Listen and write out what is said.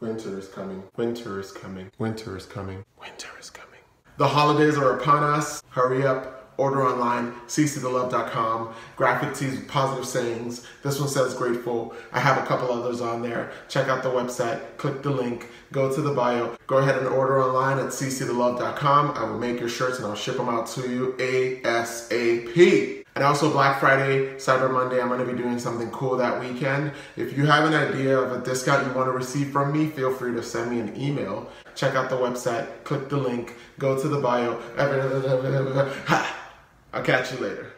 Winter is coming. Winter is coming. Winter is coming. Winter is coming. The holidays are upon us. Hurry up. Order online, ccthelove.com. Graphic tees with positive sayings. This one says grateful. I have a couple others on there. Check out the website. Click the link. Go to the bio. Go ahead and order online at ccthelove.com. I will make your shirts and I'll ship them out to you ASAP. And also Black Friday, Cyber Monday, I'm to be doing something cool that weekend. If you have an idea of a discount you want to receive from me, feel free to send me an email. Check out the website, click the link, go to the bio. I'll catch you later.